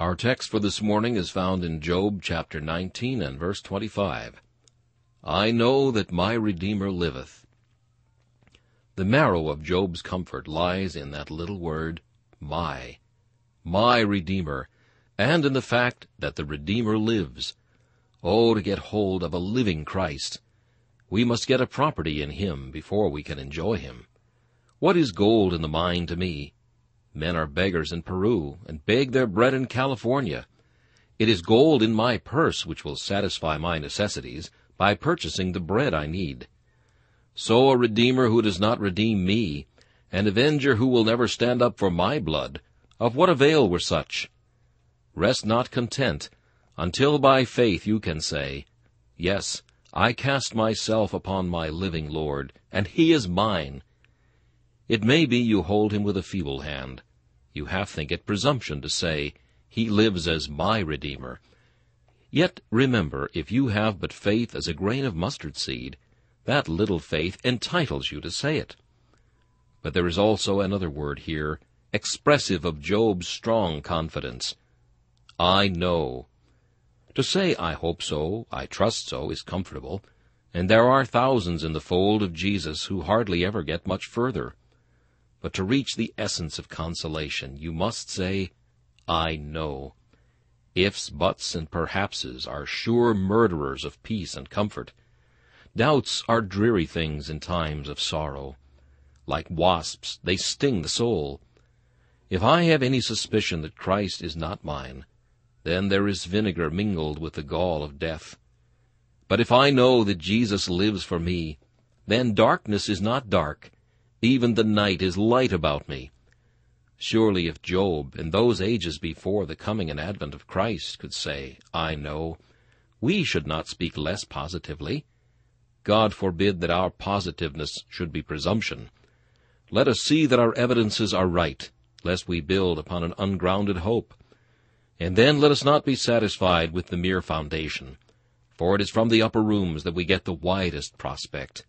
Our text for this morning is found in Job chapter 19 and verse 25. I know that my Redeemer liveth. The marrow of Job's comfort lies in that little word, my. My Redeemer, and in the fact that the Redeemer lives. Oh, to get hold of a living Christ! We must get a property in him before we can enjoy him. What is gold in the mine to me? Men are beggars in Peru, and beg their bread in California. It is gold in my purse which will satisfy my necessities by purchasing the bread I need. So a Redeemer who does not redeem me, an avenger who will never stand up for my blood, of what avail were such? Rest not content, until by faith you can say, Yes, I cast myself upon my living Lord, and he is mine. It may be you hold him with a feeble hand, you half think it presumption to say, He lives as my Redeemer. Yet remember, if you have but faith as a grain of mustard seed, that little faith entitles you to say it. But there is also another word here, expressive of Job's strong confidence. I know. To say I hope so, I trust so, is comfortable, and there are thousands in the fold of Jesus who hardly ever get much further. But to reach the essence of consolation, you must say, I know. Ifs, buts, and perhapses are sure murderers of peace and comfort. Doubts are dreary things in times of sorrow. Like wasps, they sting the soul. If I have any suspicion that Christ is not mine, then there is vinegar mingled with the gall of death. But if I know that Jesus lives for me, then darkness is not dark, even the night is light about me. Surely if Job, in those ages before the coming and advent of Christ, could say, I know, we should not speak less positively. God forbid that our positiveness should be presumption. Let us see that our evidences are right, lest we build upon an ungrounded hope. And then let us not be satisfied with the mere foundation, for it is from the upper rooms that we get the widest prospect.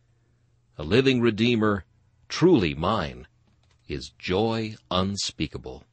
A living Redeemer truly mine, is joy unspeakable.